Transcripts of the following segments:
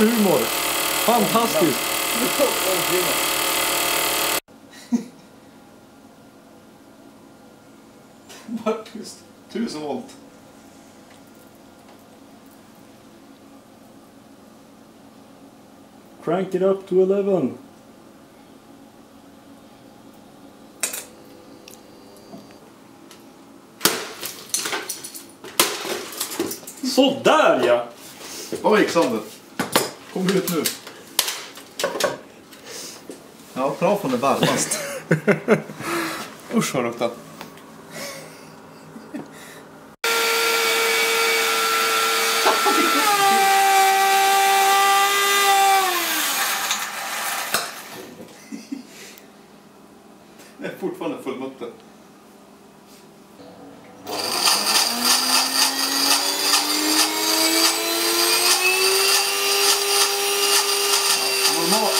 humor. Fantastiskt. Tyst. Tusen volt. Crank it up to 11. Sådär ja! Vad gick? Kom ut nu. Ja, prafen är varmast. Usch vad det luktar. Det är fortfarande fullmutter. Normal,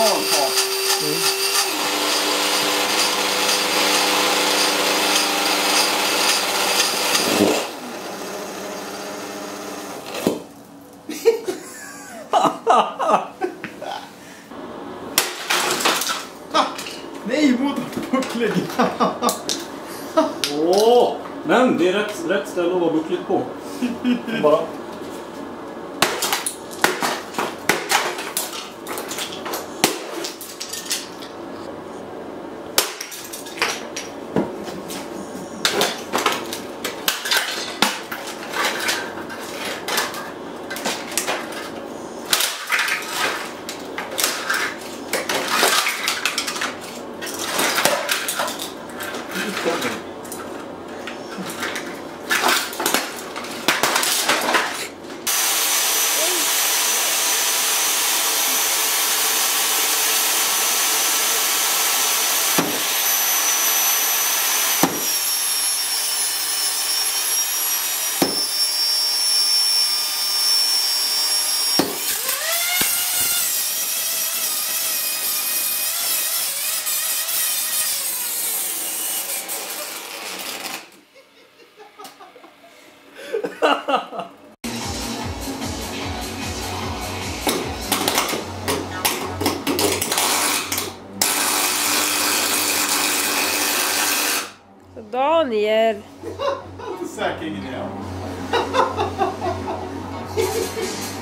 normal fart. Nej, motorn är bucklig. Åh! Men det är rätt, rätt ställe att vara buckligt på. Bara. on the air. What's hanging out?